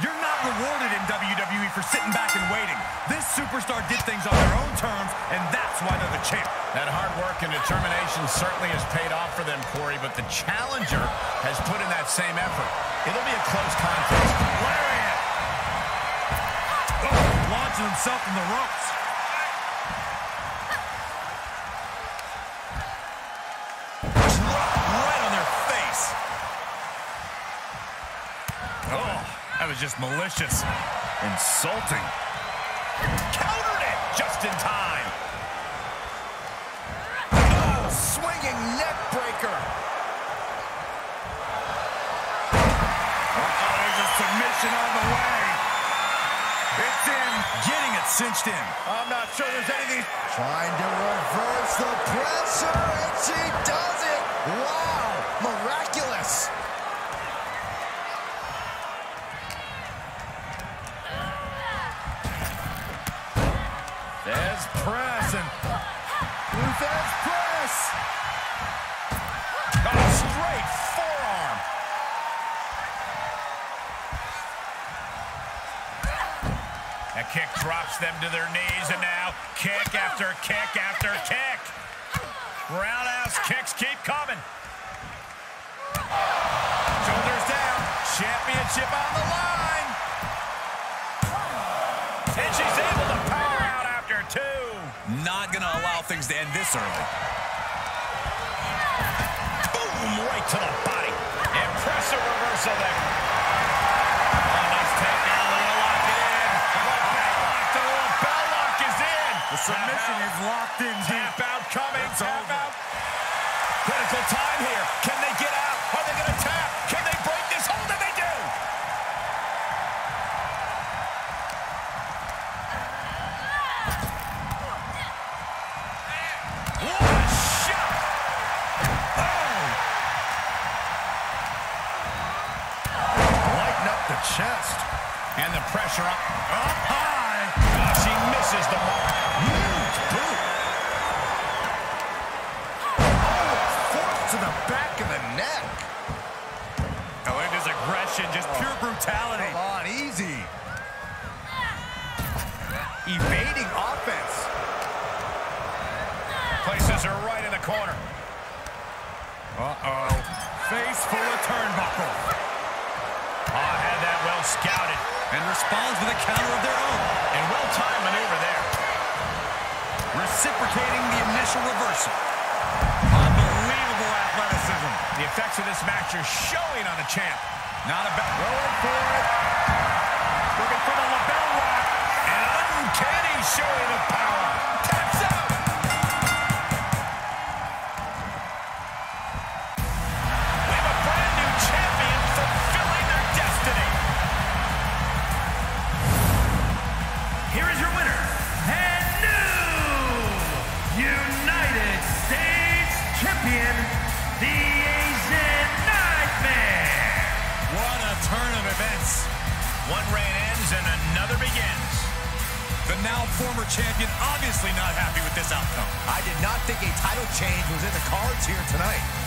You're not rewarded in WWE for sitting back and waiting. This superstar did things on their own terms, and that's why they're the champ. That hard work and determination certainly has paid off for them, Corey, but the challenger has put in that same effort. It'll be a close contest. Lariat! Oh, launching himself in the ropes. Was just malicious. Insulting. Countered it just in time. Oh, swinging neck breaker. Uh-oh, there's a submission on the way. It's in. Getting it cinched in. I'm not sure there's anything... Trying to reverse the pressure, and she does it! Wow, miraculous! There's press and... Lou Thesz press! Oh, straight forearm. That kick drops them to their knees, and now kick after kick after kick. Roundhouse kicks keep coming. Shoulders down. Championship on the Not going to allow things to end this early. Boom, right to the body. Impressive reversal there. Oh, nice takedown. They're gonna lock it in. Bell lock. The little bell lock is in. The submission is locked in deep. Chest. And the pressure up. Up high. Oh, she misses the mark. Huge boot. Oh, force to the back of the neck. Oh, it is aggression, just oh. pure brutality. Come on, easy. Evading offense. Places her right in the corner. Uh-oh. Face full of turnbuckle. Oh, well scouted. And responds with a counter of their own. And well-timed maneuver there. Reciprocating the initial reversal. Unbelievable athleticism. The effects of this match are showing on the champ. Not a bad... Going for it. Looking for the LeBell lock. An uncanny showing of power. Turn of events. One reign ends and another begins. The now former champion obviously not happy with this outcome. I did not think a title change was in the cards here tonight.